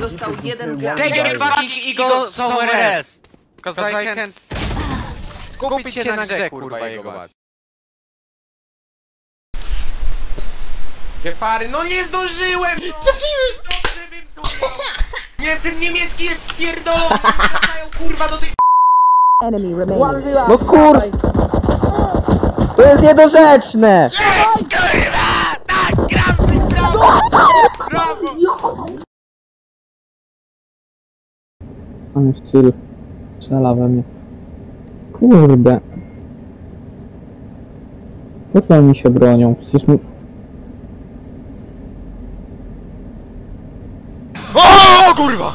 Został jeden gracz. Take it back i go somewhere else. Cause I can't skupić się na grze, kurwa, jego mać. Gefary, no nie zdążyłem! No. Trafiłem! Dobrze bym tu był. Nie, ten niemiecki jest spierdolony! Wracają, kurwa, do tej... Enemy remaining. No kur... To jest niedorzeczne! Kurwa! On już chill. Strzela we mnie. Kurde. Po co oni się bronią? Przecież mi... O, kurwa!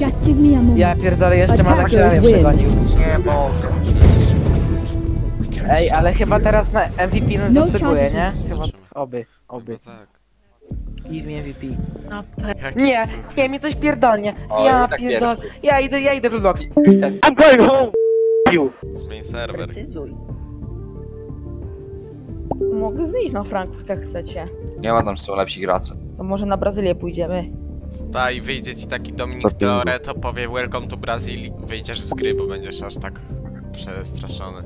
Just give me a moment. Ja pierdolę, jeszcze ma win. przegonił. Nie mogę. Ej, ale chyba teraz na MVP nas No zasypuje, nie? Chyba oby, oby. tak. I mi MVP. No, Nie, nie, mi coś pierdolnie. Ja pierdolę. Ja idę, ja idę w Roblox. Zmień serwer. Precyzuj. Mogę zmienić na Franków, jak chcecie. Nie ma tam, że są lepsi gracze. To może na Brazylię pójdziemy. Ta i wyjdzie ci taki Dominik Teoreto, powie welcome to Brazil, wyjdziesz z gry, bo będziesz aż tak przestraszony.